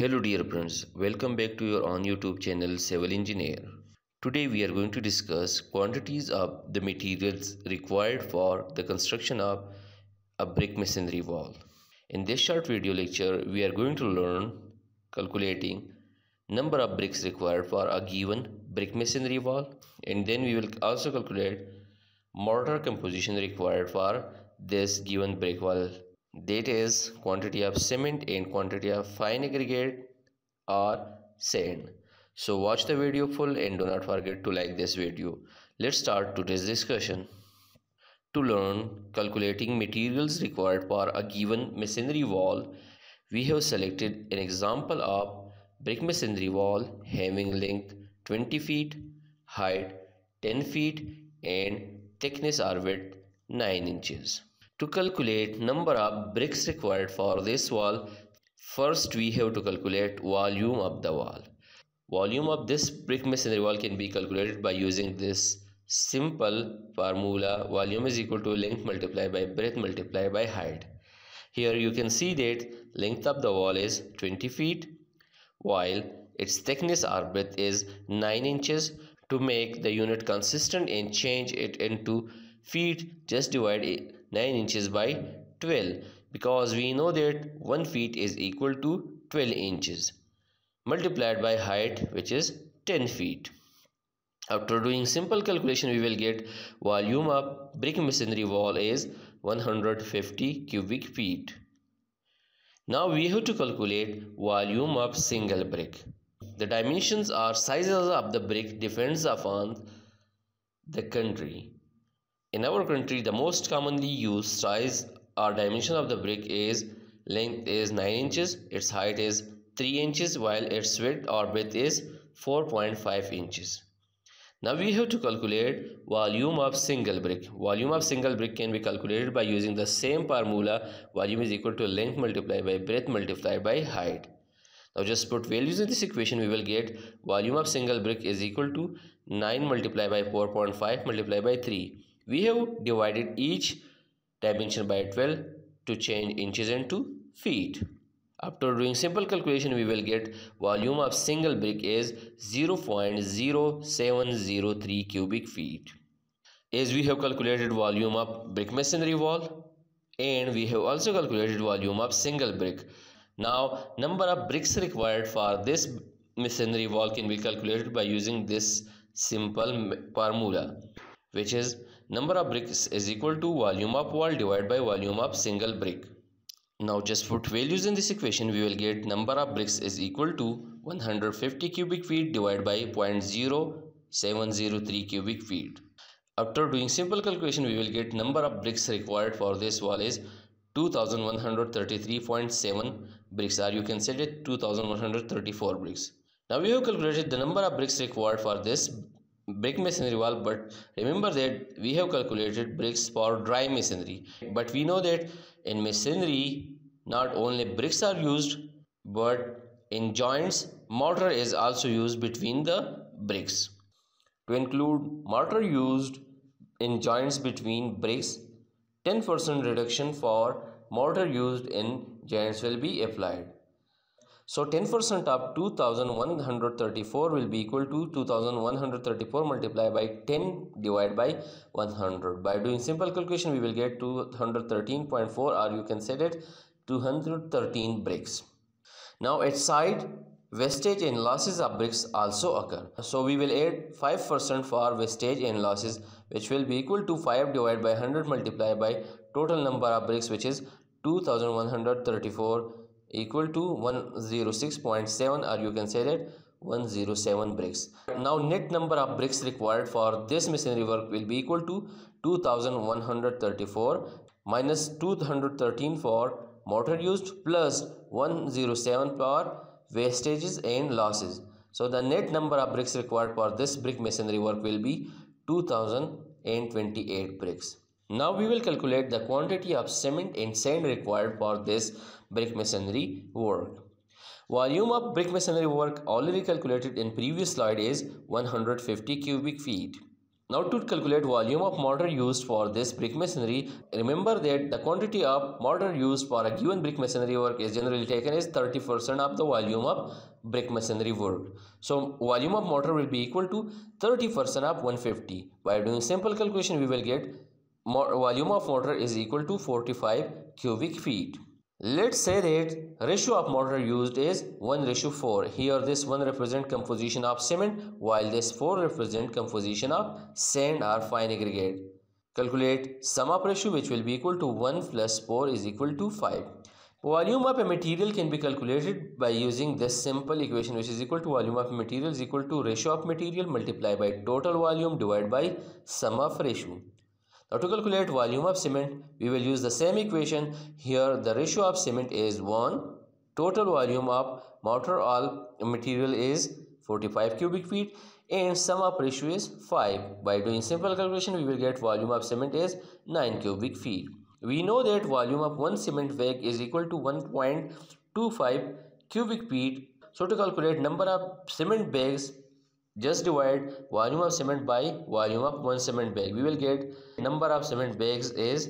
Hello dear friends, welcome back to your on YouTube channel Civil Engineer. Today we are going to discuss quantities of the materials required for the construction of a brick masonry wall. In this short video lecture we are going to learn calculating number of bricks required for a given brick masonry wall and then we will also calculate mortar composition required for this given brick wall that is quantity of cement and quantity of fine aggregate or sand so watch the video full and do not forget to like this video. Let's start today's discussion. To learn calculating materials required for a given masonry wall we have selected an example of brick masonry wall having length 20 feet height 10 feet and thickness or width 9 inches to calculate number of bricks required for this wall, first we have to calculate volume of the wall. Volume of this brick masonry wall can be calculated by using this simple formula volume is equal to length multiplied by breadth multiplied by height. Here you can see that length of the wall is 20 feet while its thickness or breadth is 9 inches to make the unit consistent and change it into feet just divide it 9 inches by 12 because we know that 1 feet is equal to 12 inches multiplied by height which is 10 feet. After doing simple calculation we will get volume of brick masonry wall is 150 cubic feet. Now we have to calculate volume of single brick. The dimensions or sizes of the brick depends upon the country. In our country, the most commonly used size or dimension of the brick is length is 9 inches, its height is 3 inches while its width or width is 4.5 inches. Now we have to calculate volume of single brick. Volume of single brick can be calculated by using the same formula volume is equal to length multiplied by breadth multiplied by height. Now just put values in this equation we will get volume of single brick is equal to 9 multiplied by 4.5 multiplied by 3 we have divided each dimension by 12 to change inches into feet. After doing simple calculation, we will get volume of single brick is 0.0703 cubic feet. As we have calculated volume of brick masonry wall and we have also calculated volume of single brick. Now, number of bricks required for this masonry wall can be calculated by using this simple formula which is number of bricks is equal to volume of wall divided by volume of single brick. Now just put values in this equation we will get number of bricks is equal to 150 cubic feet divided by 0.0703 cubic feet. After doing simple calculation we will get number of bricks required for this wall is 2133.7 bricks or you can set it 2134 bricks. Now we have calculated the number of bricks required for this brick masonry wall but remember that we have calculated bricks for dry masonry. But we know that in masonry not only bricks are used but in joints mortar is also used between the bricks. To include mortar used in joints between bricks 10% reduction for mortar used in joints will be applied so 10% of 2134 will be equal to 2134 multiplied by 10 divided by 100. By doing simple calculation we will get 213.4 or you can set it 213 bricks. Now at side wastage and losses of bricks also occur. So we will add 5% for wastage and losses which will be equal to 5 divided by 100 multiplied by total number of bricks which is 2134 equal to 106.7 or you can say that 107 bricks. Now net number of bricks required for this masonry work will be equal to 2134 minus 213 for mortar used plus 107 for wastages and losses. So the net number of bricks required for this brick masonry work will be 2028 bricks. Now we will calculate the quantity of cement and sand required for this brick masonry work. Volume of brick masonry work already calculated in previous slide is 150 cubic feet. Now to calculate volume of mortar used for this brick masonry, remember that the quantity of mortar used for a given brick masonry work is generally taken as 30% of the volume of brick masonry work. So volume of mortar will be equal to 30% of 150. By doing simple calculation, we will get volume of mortar is equal to 45 cubic feet. Let's say that ratio of mortar used is 1 ratio 4. Here this 1 represent composition of cement while this 4 represent composition of sand or fine aggregate. Calculate sum of ratio which will be equal to 1 plus 4 is equal to 5. Volume of a material can be calculated by using this simple equation which is equal to volume of material is equal to ratio of material multiplied by total volume divided by sum of ratio. Now to calculate volume of cement, we will use the same equation. Here the ratio of cement is 1. Total volume of mortar all material is 45 cubic feet and sum of ratio is 5. By doing simple calculation, we will get volume of cement is 9 cubic feet. We know that volume of one cement bag is equal to 1.25 cubic feet. So to calculate number of cement bags just divide volume of cement by volume of one cement bag. We will get number of cement bags is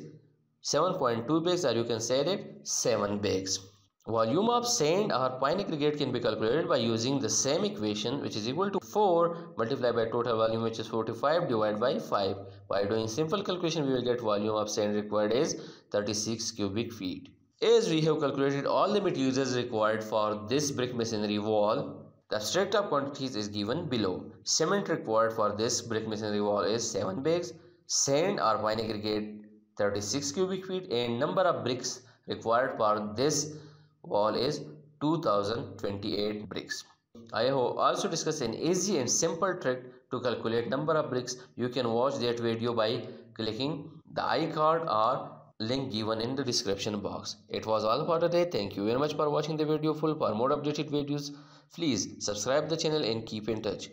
7.2 bags or you can say that 7 bags. Volume of sand or fine aggregate can be calculated by using the same equation which is equal to 4 multiplied by total volume which is 45 divided by 5. By doing simple calculation we will get volume of sand required is 36 cubic feet. As we have calculated all the materials required for this brick masonry wall, the abstract of quantities is given below. Cement required for this brick masonry wall is 7 bags. Sand or fine aggregate 36 cubic feet and number of bricks required for this wall is 2028 bricks. I have also discussed an easy and simple trick to calculate number of bricks. You can watch that video by clicking the iCard or link given in the description box. It was all for today. Thank you very much for watching the video full. For more updated videos, Please subscribe the channel and keep in touch.